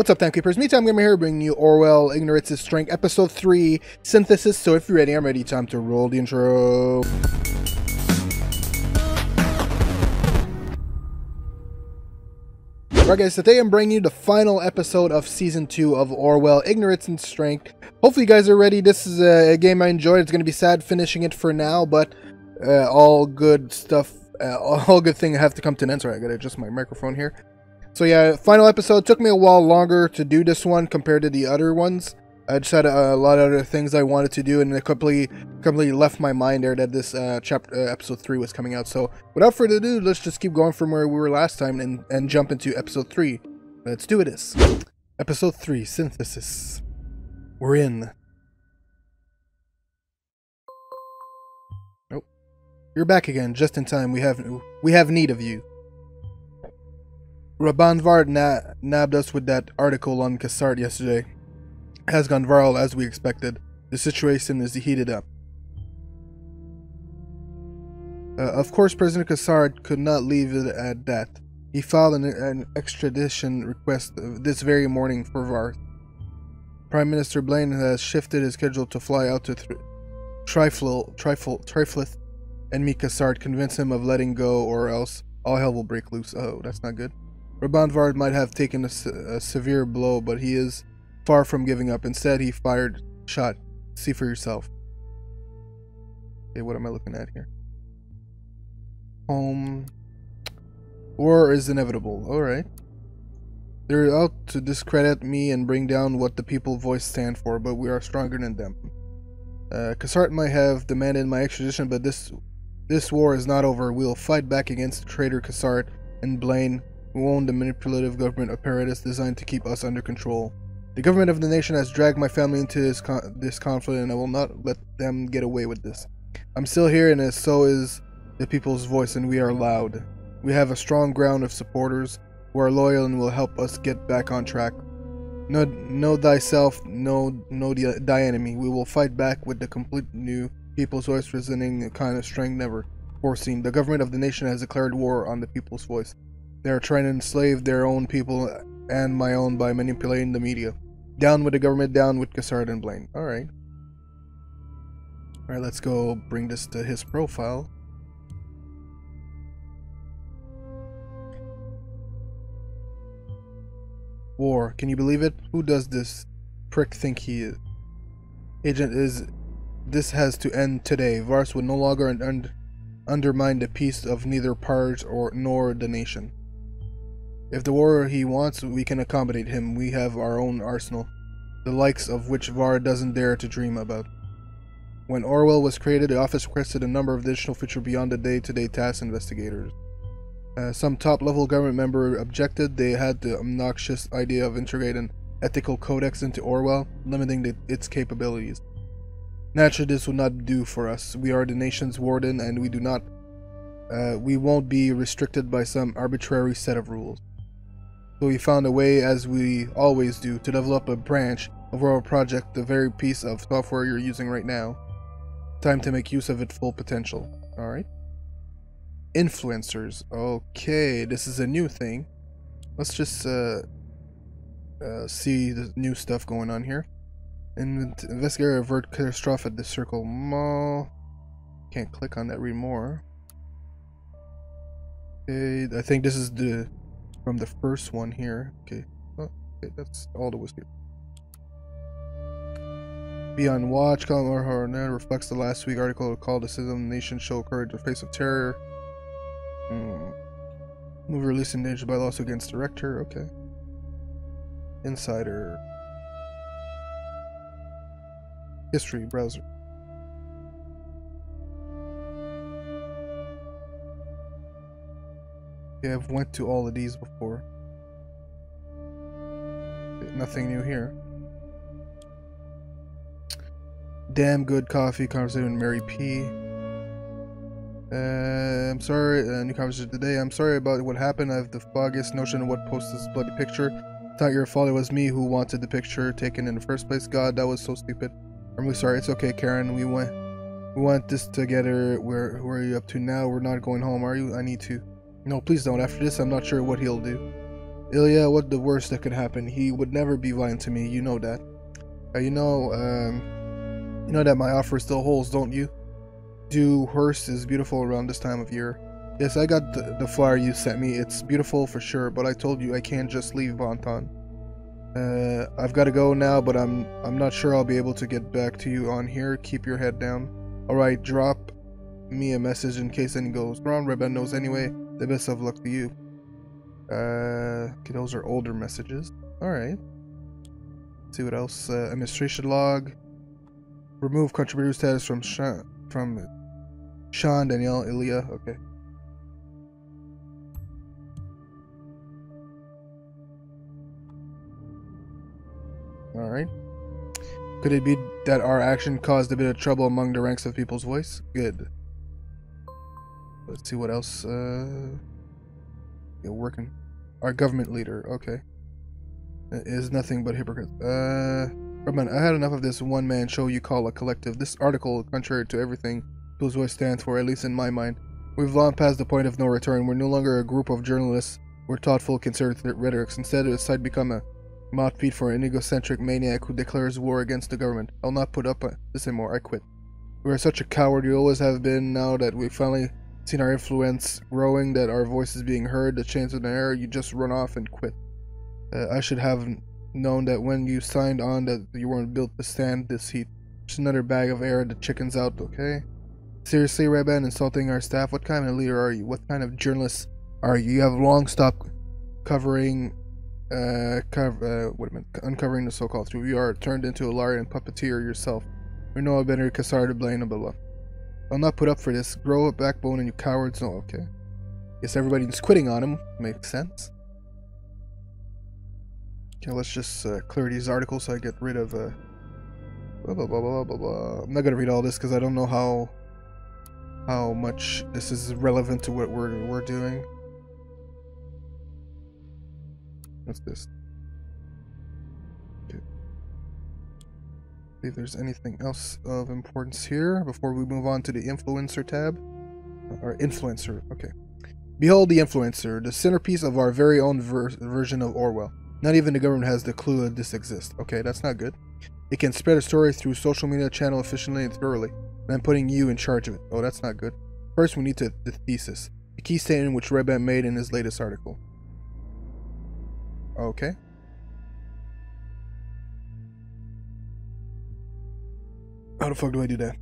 What's up, Timekeepers? Me, Time Gamer here, bringing you Orwell, Ignorance is Strength, Episode 3, Synthesis. So if you're ready, I'm ready. Time to roll the intro. Alright guys, today I'm bringing you the final episode of Season 2 of Orwell, Ignorance and Strength. Hopefully you guys are ready. This is a game I enjoyed. It's going to be sad finishing it for now, but uh, all good stuff, uh, all good things have to come to an end. Sorry, I got to adjust my microphone here. So yeah, final episode. Took me a while longer to do this one compared to the other ones. I just had a, a lot of other things I wanted to do, and it completely, completely left my mind there that this uh, chapter, uh, episode three was coming out. So without further ado, let's just keep going from where we were last time and and jump into episode three. Let's do it this. Episode three, synthesis. We're in. Nope. You're back again, just in time. We have we have need of you. Rabanvard na- nabbed us with that article on Cassard yesterday. It Has gone viral as we expected. The situation is heated up. Uh, of course, President Cassard could not leave it at that. He filed an, an extradition request this very morning for Varth. Prime Minister Blaine has shifted his schedule to fly out to Trifle, Trifle, Triflith and meet Cassard, convince him of letting go, or else all hell will break loose. Oh, that's not good. Rabanvard might have taken a, a, severe blow, but he is far from giving up. Instead, he fired shot. See for yourself. Okay, what am I looking at here? Home. War is inevitable. Alright. They're out to discredit me and bring down what the people voice stand for, but we are stronger than them. Uh, Cassard might have demanded my extradition, but this this war is not over. We'll fight back against traitor Cassard and Blaine who own the manipulative government apparatus designed to keep us under control. The government of the nation has dragged my family into this, con this conflict, and I will not let them get away with this. I'm still here, and so is the people's voice, and we are loud. We have a strong ground of supporters who are loyal and will help us get back on track. Know, know thyself, know, know thy enemy. We will fight back with the complete new people's voice, presenting a kind of strength never foreseen. The government of the nation has declared war on the people's voice. They are trying to enslave their own people and my own by manipulating the media. Down with the government, down with Cassard and Blaine. Alright. Alright, let's go bring this to his profile. War. Can you believe it? Who does this prick think he is? Agent is... This has to end today. Vars will no longer un undermine the peace of neither parts or nor the nation. If the war he wants, we can accommodate him. We have our own arsenal, the likes of which Var doesn't dare to dream about. When Orwell was created, the office requested a number of additional features beyond the day-to-day task investigators. Uh, some top-level government member objected. They had the obnoxious idea of integrating ethical codex into Orwell, limiting the, its capabilities. Naturally, this would not do for us. We are the nation's warden, and we do not. Uh, we won't be restricted by some arbitrary set of rules. So we found a way, as we always do, to develop a branch of our project, the very piece of software you're using right now. Time to make use of its full potential. Alright. Influencers. Okay, this is a new thing. Let's just uh, uh, see the new stuff going on here. And investigate avert catastrophe at the circle mall. Can't click on that read more. Okay, I think this is the from the first one here. Okay, oh, okay that's all that was here. on Watch, Colin Horner reflects the last week article called The Citizen Nation Show Courage in the Face of Terror. Hmm. Movie released in danger by lawsuit against director. Okay. Insider. History browser. Yeah, I've went to all of these before. Nothing new here. Damn good coffee conversation with Mary P. Uh, I'm sorry, uh, new conversation today. I'm sorry about what happened. I have the foggiest notion of what posted this bloody picture. Thought your fault. It was me who wanted the picture taken in the first place. God, that was so stupid. I'm really sorry. It's okay, Karen. We went, we went this together. Where, where are you up to now? We're not going home, are you? I need to. No, please don't. After this, I'm not sure what he'll do. Ilya, what the worst that could happen? He would never be violent to me, you know that. Uh, you know, um, you know that my offer still holds, don't you? Dewhurst is beautiful around this time of year. Yes, I got the, the flyer you sent me. It's beautiful for sure, but I told you I can't just leave Bonton. Uh, I've got to go now, but I'm I'm not sure I'll be able to get back to you on here. Keep your head down. All right, drop me a message in case anything goes wrong. Rebel knows anyway. The best of luck to you. Uh, okay, those are older messages. All right. Let's see what else. Uh, administration log. Remove contributor status from Sean, from Sean, Danielle, Ilya. Okay. Alright. Could it be that our action caused a bit of trouble among the ranks of people's voice? Good. Let's see what else. Uh, yeah, working. Our government leader. Okay. Is nothing but hypocrite. Uh, I had enough of this one-man show you call a collective. This article, contrary to everything People's Voice stands for, at least in my mind, we've long passed the point of no return. We're no longer a group of journalists or thoughtful conservative rhetorics. Instead, it's side become a mouthpiece for an egocentric maniac who declares war against the government. I'll not put up with this anymore. I quit. We are such a coward. You always have been. Now that we've finally seen our influence growing, that our voice is being heard, the chance of an error, you just run off and quit. Uh, I should have known that when you signed on that you weren't built to stand this heat. Just another bag of air. The chicken's out. Okay. Seriously, Raban, insulting our staff. What kind of leader are you? What kind of journalist are you? You have long stopped covering uh, cover, uh, what uncovering the so-called truth. You are turned into a liar and puppeteer yourself. You're no better Cassar to blame, blah blah. I'll not put up for this. Grow a backbone and you cowards. No, okay. Guess everybody's quitting on him. Makes sense. Okay, let's just uh, clear these articles so I get rid of, uh, blah, blah, blah, blah, blah, blah. I'm not gonna read all this because I don't know how, how much this is relevant to what we're, we're doing. What's this? See if there's anything else of importance here before we move on to the influencer tab. Uh, or influencer, okay. Behold the influencer, the centerpiece of our very own ver version of Orwell. Not even the government has the clue that this exists. Okay, that's not good. It can spread a story through social media channel efficiently and thoroughly. And I'm putting you in charge of it. Oh, that's not good. First, we need to the thesis. The key statement which Raban made in his latest article. Okay. How the fuck do I do that?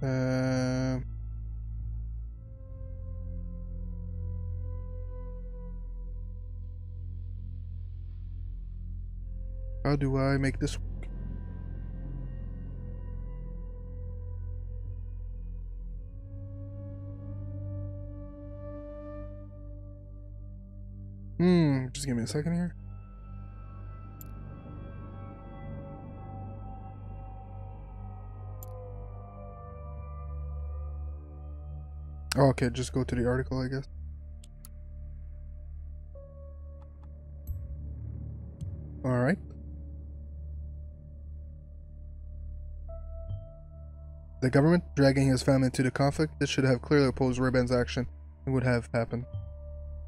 Uh, how do I make this give me a second here. Oh, okay, just go to the article, I guess. Alright. The government dragging his family into the conflict, this should have clearly opposed Raban's action and would have happened.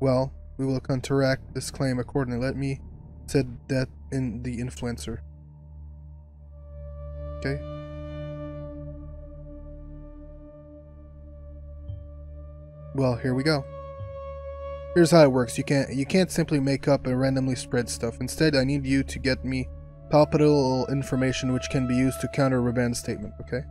Well, we will counteract this claim accordingly. Let me said that in the influencer. Okay. Well, here we go. Here's how it works. You can't you can't simply make up and randomly spread stuff. Instead, I need you to get me palpable information which can be used to counter Raban's statement, okay?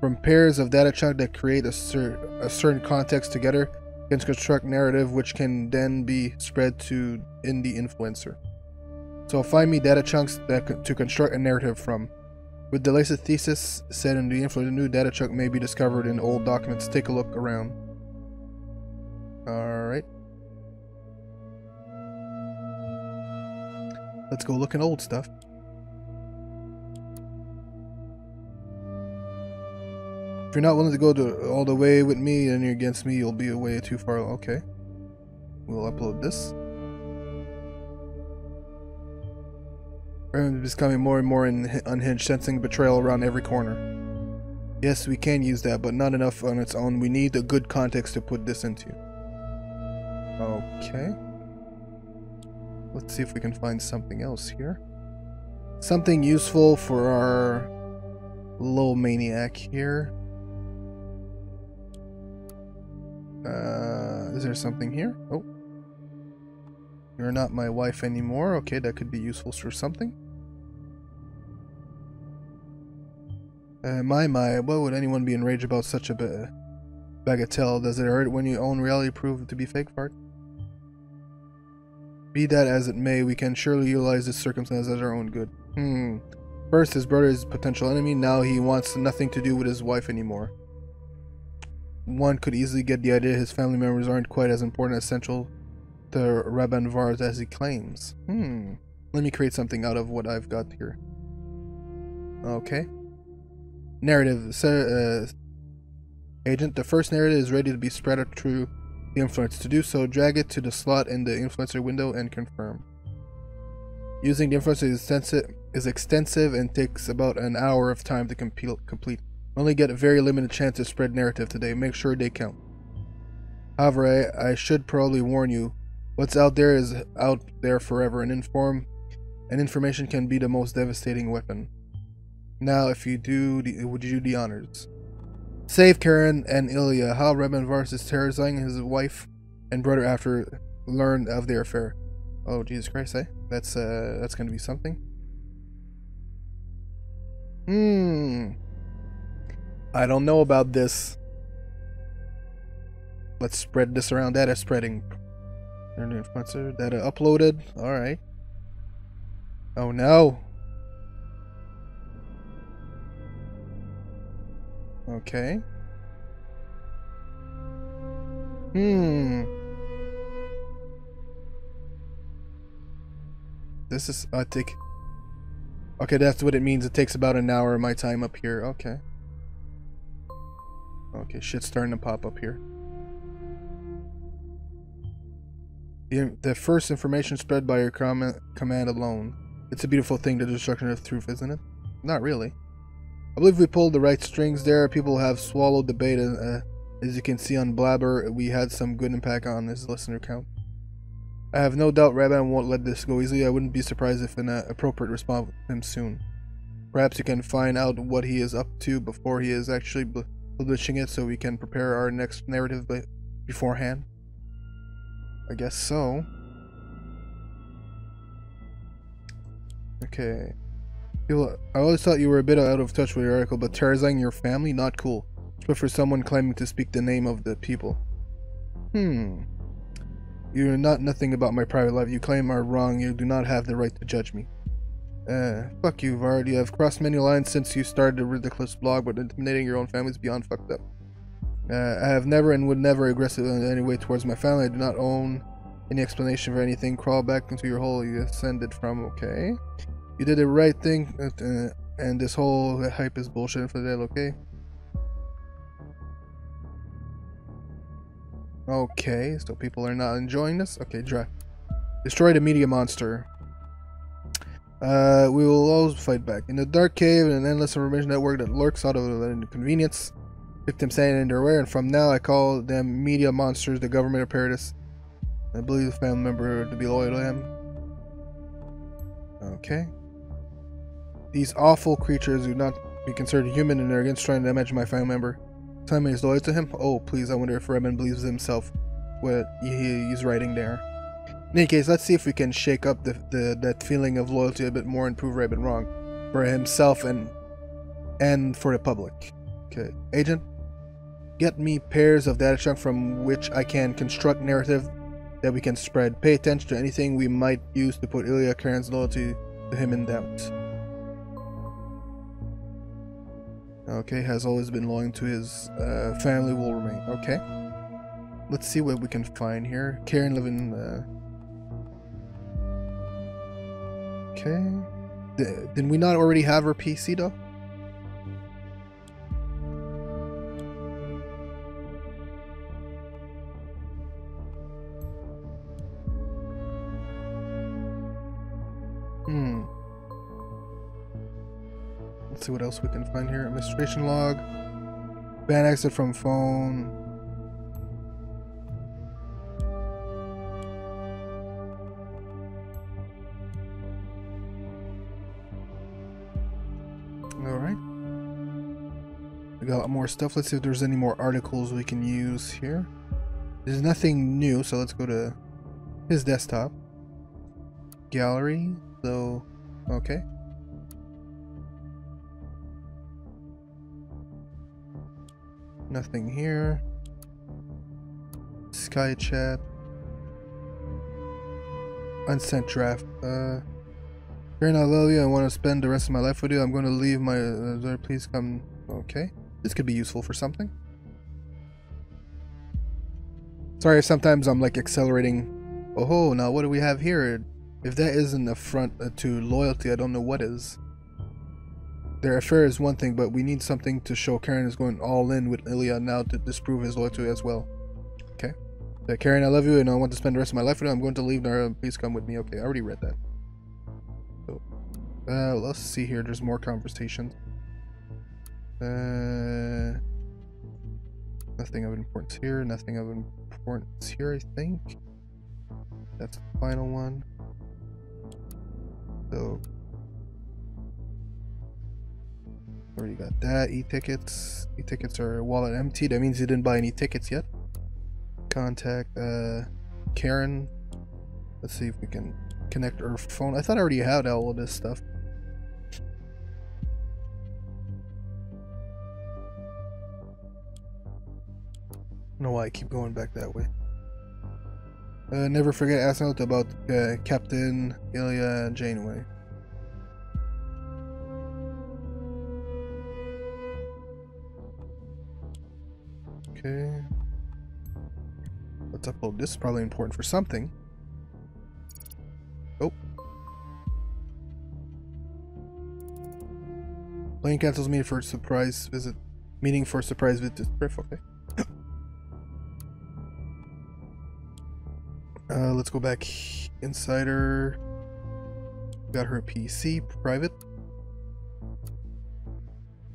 From pairs of data chunks that create a, cer a certain context together, can construct narrative which can then be spread to in the influencer. So find me data chunks that to construct a narrative from. With the latest thesis said in the influencer, new data chunk may be discovered in old documents. Take a look around. Alright. Let's go look in old stuff. If you're not willing to go to all the way with me and you're against me, you'll be away too far. Okay. We'll upload this. I'm becoming more and more unhinged, sensing betrayal around every corner. Yes, we can use that, but not enough on its own. We need a good context to put this into. Okay. Let's see if we can find something else here. Something useful for our little maniac here. Is there something here? Oh. You're not my wife anymore. Okay, that could be useful for something. Uh, my, my, what would anyone be enraged about such a bagatelle? Does it hurt when your own reality proved to be fake, Fart? Be that as it may, we can surely utilize this circumstance as our own good. Hmm. First, his brother is a potential enemy. Now he wants nothing to do with his wife anymore. One could easily get the idea his family members aren't quite as important as essential to Raban as he claims. Hmm. Let me create something out of what I've got here. Okay. Narrative. Uh, agent, the first narrative is ready to be spread out through the influence. To do so, drag it to the slot in the influencer window and confirm. Using the influencer is extensive, is extensive and takes about an hour of time to complete. Only get a very limited chance to spread narrative today. Make sure they count. However, I, I should probably warn you, what's out there is out there forever, and inform and information can be the most devastating weapon. Now, if you do, the, would you do the honors? Save Karen and Ilya. How Raban Vars is terrorizing his wife and brother after learned of their affair. Oh Jesus Christ, eh? That's uh that's gonna be something. Hmm. I don't know about this. Let's spread this around. Data spreading. Influencer. Data uploaded. Alright. Oh no. Okay. Hmm. This is I think. Okay, that's what it means. It takes about an hour of my time up here. Okay. Okay, shit's starting to pop up here. The, the first information spread by your command alone. It's a beautiful thing, the destruction of truth, isn't it? Not really. I believe we pulled the right strings there. People have swallowed the bait. Uh, as you can see on Blabber, we had some good impact on his listener count. I have no doubt Raban won't let this go easily. I wouldn't be surprised if an uh, appropriate response comes soon. Perhaps you can find out what he is up to before he is actually publishing it so we can prepare our next narrative beforehand. I guess so. Okay. I always thought you were a bit out of touch with your article, but terrorizing your family? Not cool. But for someone claiming to speak the name of the people. Hmm. You know not nothing about my private life. You claim are wrong. You do not have the right to judge me. Uh, fuck you, Vard. You have crossed many lines since you started the ridiculous blog, but intimidating your own family is beyond fucked up. Uh, I have never and would never aggressive in any way towards my family. I do not own any explanation for anything. Crawl back into your hole you ascended from, okay? You did the right thing, uh, and this whole hype is bullshit for that, okay? Okay, so people are not enjoying this? Okay, dry. Destroy the media monster. Uh, we will always fight back. In the dark cave and an endless information network that lurks out of inconvenience, victims standing in their way, and from now I call them media monsters, the government apparatus. I believe the family member to be loyal to him. Okay. These awful creatures do not be considered human and they're against trying to damage my family member. Simon is loyal to him? Oh, please, I wonder if Raban believes himself what he's writing there. In any case, let's see if we can shake up the, the that feeling of loyalty a bit more and prove Raban wrong. For himself and and for the public. Okay. Agent, get me pairs of data chunk from which I can construct narrative that we can spread. Pay attention to anything we might use to put Ilya Karen's loyalty to him in doubt. Okay, has always been loyal to his uh, family will remain. Okay. Let's see what we can find here. Karen living. Uh... Okay. D did we not already have her PC though? Hmm. Let's see what else we can find here. Administration log. Ban exit from phone. Stuff. Let's see if there's any more articles we can use here. There's nothing new, so let's go to his desktop. Gallery, so, okay. Nothing here. Sky chat. Unsent draft. Uh, Karen, I love you. I want to spend the rest of my life with you. I'm going to leave my. Uh, please come. Okay. This could be useful for something. Sorry sometimes I'm like accelerating. Oh, now what do we have here? If that isn't a front uh, to loyalty, I don't know what is. Their affair is one thing, but we need something to show Karen is going all in with Ilya now to disprove his loyalty as well. Okay. Uh, Karen, I love you and I want to spend the rest of my life with you. I'm going to leave now. Please come with me. Okay, I already read that. So, uh, let's see here. There's more conversation. Uh, nothing of importance here. Nothing of importance here, I think. That's the final one. So, Already got that. E-tickets. E-tickets are wallet empty. That means you didn't buy any tickets yet. Contact uh, Karen. Let's see if we can connect her phone. I thought I already had all of this stuff. Know why I keep going back that way. Uh, never forget asking out about uh, Captain Ilya Janeway. Okay. Let's upload this. Probably important for something. Oh. Plane cancels me for a surprise visit. Meeting for a surprise visit to. Okay. Uh, let's go back. Insider. Got her PC. Private.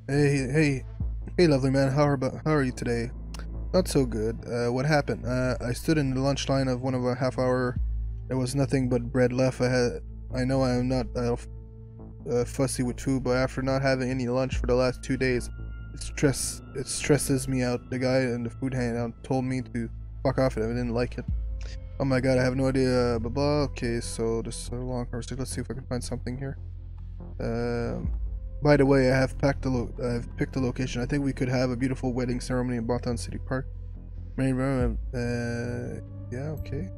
Hey, hey, hey, lovely man. How are how are you today? Not so good. Uh, what happened? Uh, I stood in the lunch line of one of a half hour. There was nothing but bread left. I had. I know I am not uh, uh, fussy with food, but after not having any lunch for the last two days, it stress it stresses me out. The guy in the food handout told me to fuck off, and I didn't like it. Oh my god, I have no idea. Blah blah. Okay, so this is a long conversation. Let's see if I can find something here. Um. By the way, I have packed the lo I've picked the location. I think we could have a beautiful wedding ceremony in Bonton City Park. Main uh, yeah, okay.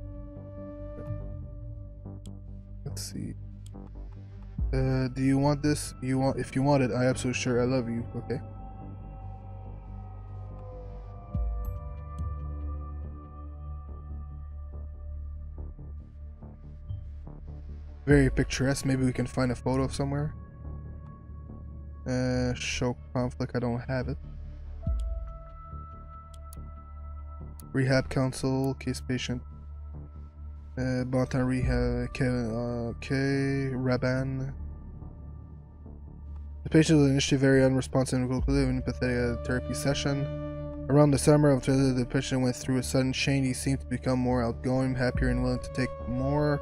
Let's see. Uh, do you want this? You want? If you want it, I absolutely sure. I love you. Okay. Very picturesque. Maybe we can find a photo of somewhere. Uh, show conflict, I don't have it. Rehab council, case patient. Uh, Bonton Rehab, Kevin, uh, okay, Raban. The patient was initially very unresponsive and concluded in pathetic therapy session. Around the summer of the patient went through a sudden change. He seemed to become more outgoing, happier, and willing to take more.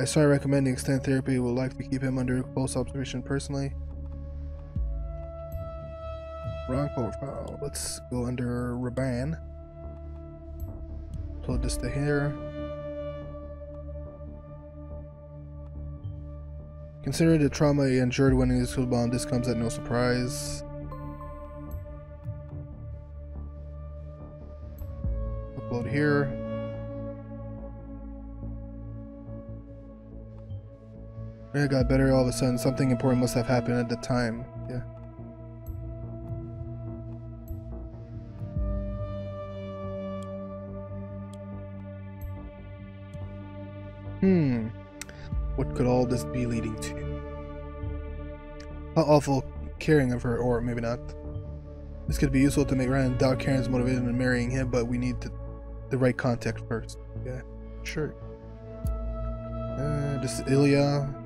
I started recommending extended therapy. Would like to keep him under close observation personally. Wrong profile. Let's go under Raban. Upload this to here. Considering the trauma he endured when he was school bomb, this comes at no surprise. Upload here. It got better all of a sudden. Something important must have happened at the time. Yeah. Hmm. What could all this be leading to? How awful caring of her, or maybe not. This could be useful to make Ryan doubt Karen's motivation in marrying him, but we need to, the right context first. Yeah, sure. Uh, this is Ilya.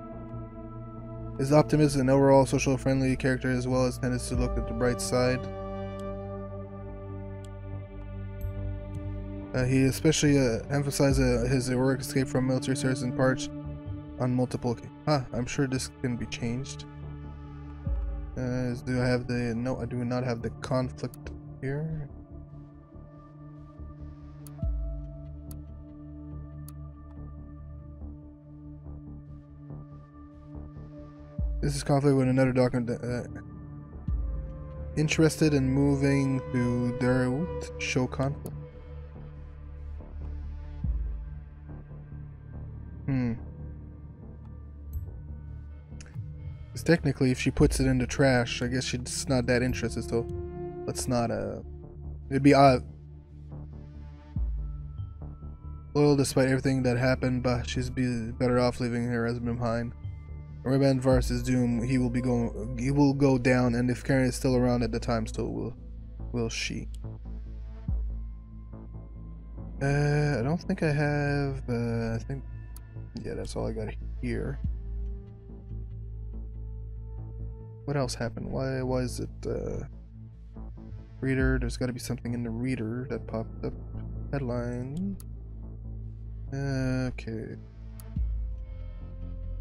His optimism and overall social friendly character as well as tends to look at the bright side. Uh, he especially uh, emphasized uh, his heroic escape from military service in parts on multiple. Huh, I'm sure this can be changed. Uh, do I have the... No, I do not have the conflict here. This is conflict with another document. Uh, interested in moving to Derut, show conflict. Hmm. Because technically, if she puts it in the trash, I guess she's not that interested, so let's not, uh. It'd be odd. Loyal despite everything that happened, but she's be better off leaving her husband behind. Remand versus doom, he will be going he will go down and if Karen is still around at the time still will will she. Uh I don't think I have uh I think yeah that's all I got here. What else happened? Why was it uh reader? There's gotta be something in the reader that popped up. Headline. Okay.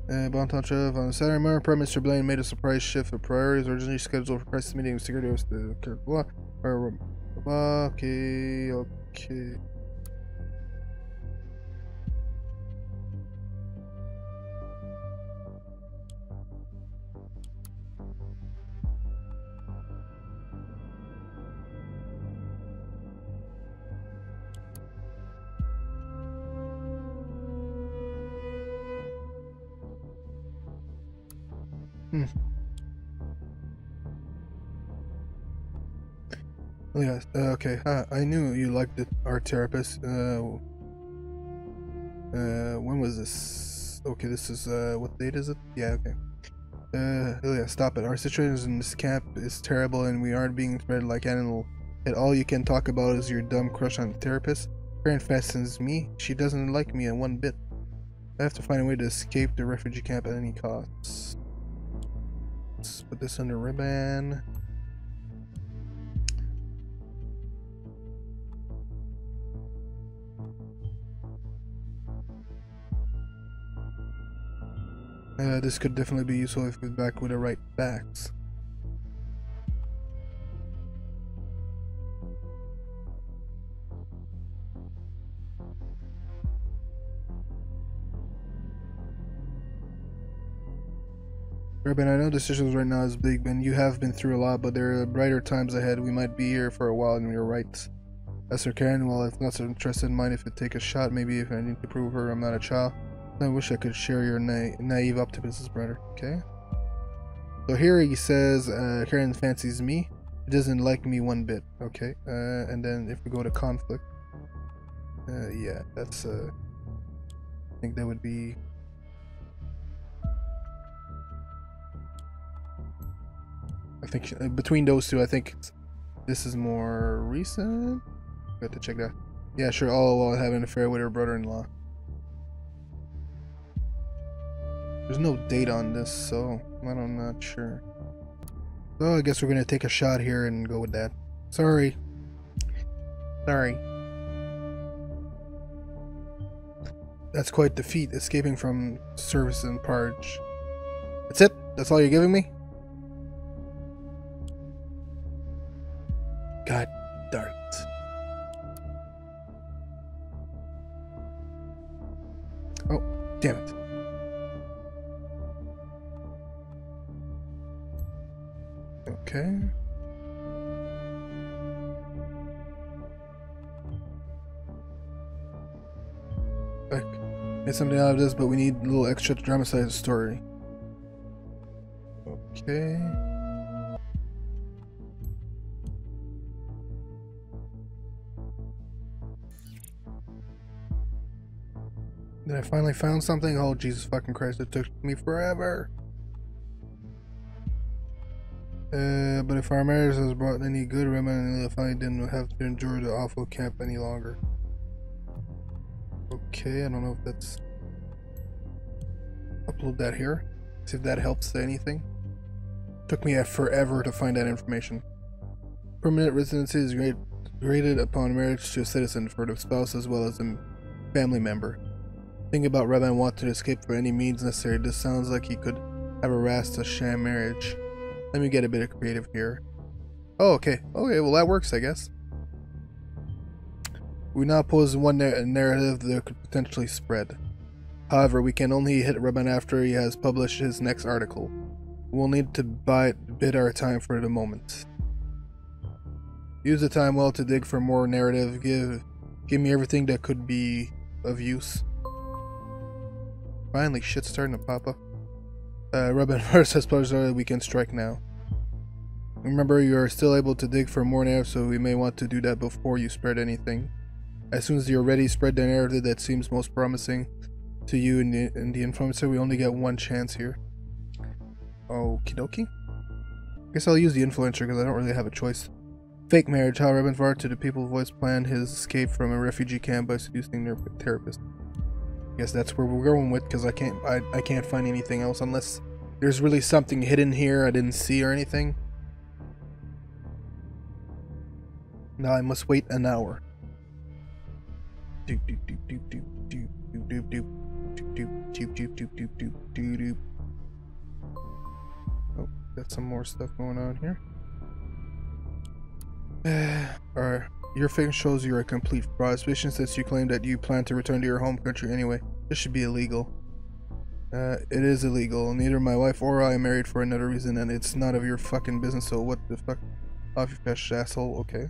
Uh, Bontanchev on Saturday morning, Prime Minister Blaine made a surprise shift of priorities. Originally scheduled for crisis meeting with security with the blah, blah, blah, okay, okay. Oh, yeah, uh, okay. Uh, I knew you liked the art therapist. Uh, uh, when was this? Okay, this is, uh, what date is it? Yeah, okay. Uh, oh yeah, stop it. Our situation in this camp is terrible and we aren't being treated like animals. And all you can talk about is your dumb crush on the therapist. Karen fastens me. She doesn't like me in one bit. I have to find a way to escape the refugee camp at any cost. Let's put this under ribbon. Uh, this could definitely be useful if it's back with the right backs. Urban, I know decisions right now is big, and you have been through a lot, but there are brighter times ahead. We might be here for a while, and you're right. For Karen, well, if not so interested, mind if it take a shot. Maybe if I need to prove her I'm not a child. I wish I could share your na naive optimism, brother. Okay. So here he says, uh, Karen fancies me. Doesn't like me one bit. Okay. Uh, and then if we go to conflict, uh, yeah, that's. Uh, I think that would be I think uh, between those two, I think this is more recent. Got to check that. Yeah, sure. All while having an affair with her brother-in-law. There's no date on this, so I'm not sure. So I guess we're gonna take a shot here and go with that. Sorry. Sorry. That's quite the feat, escaping from service and purge. That's it? That's all you're giving me? God Like, made something out of this, but we need a little extra to dramatize the story. Okay. Then I finally found something. Oh, Jesus fucking Christ, it took me forever. Uh, but if our marriage has brought any good remedy, I finally didn't have to endure the awful camp any longer. Okay, I don't know if that's... Upload that here. See if that helps anything. Took me forever to find that information. Permanent residency is great graded upon marriage to a citizen for the spouse as well as a family member. Think about Raban wanting to escape for any means necessary. This sounds like he could have harassed a sham marriage. Let me get a bit of creative here. Oh, okay. Okay, well that works, I guess. We now pose one narrative that could potentially spread. However, we can only hit Raban after he has published his next article. We'll need to bide, bid our time for the moment. Use the time well to dig for more narrative. Give, give me everything that could be of use. Finally, shit's starting to pop up. Uh, first has published that we can strike now. Remember, you are still able to dig for more narrative, so we may want to do that before you spread anything. As soon as you're ready, spread the narrative that seems most promising to you and the, and the influencer. We only get one chance here. Okie dokie. I guess I'll use the influencer because I don't really have a choice. Fake marriage, how Rebenvar to the people voice planned his escape from a refugee camp by seducing their therapist. I guess that's where we're going with because I can't I, I can't find anything else unless there's really something hidden here I didn't see or anything. Now I must wait an hour. Oh, got some more stuff going on here. Alright. Your fame shows you're a complete fraud, especially since you claim that you plan to return to your home country anyway. This should be illegal. Uh, it is illegal. Neither my wife or I married for another reason, and it's none of your fucking business. So what the fuck? Off your fast asshole. Okay.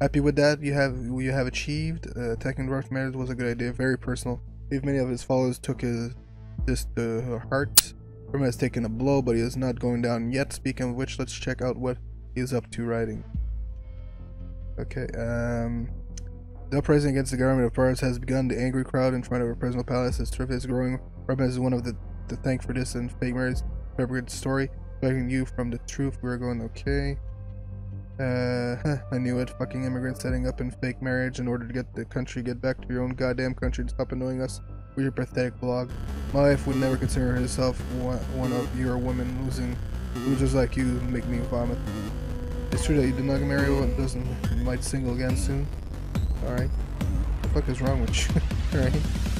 Happy with that? You have you have achieved. Uh, attacking Rock Matters was a good idea. Very personal. If many of his followers took his this to heart. Roma has taken a blow, but he is not going down yet. Speaking of which, let's check out what he is up to writing. Okay, um... The uprising against the government of Paris has begun. The angry crowd in front of a personal palace is terrific is growing. Robin is one of the, the thank for this and fake Mary's fabricated story. Begging you from the truth. We're going okay. Uh, I knew it. Fucking immigrants setting up in fake marriage in order to get the country, get back to your own goddamn country and stop annoying us with your pathetic blog. My wife would never consider herself one, one of your women losing losers like you make me vomit. It's true that you did not married, one doesn't might single again soon. Alright. What the fuck is wrong with you? Alright.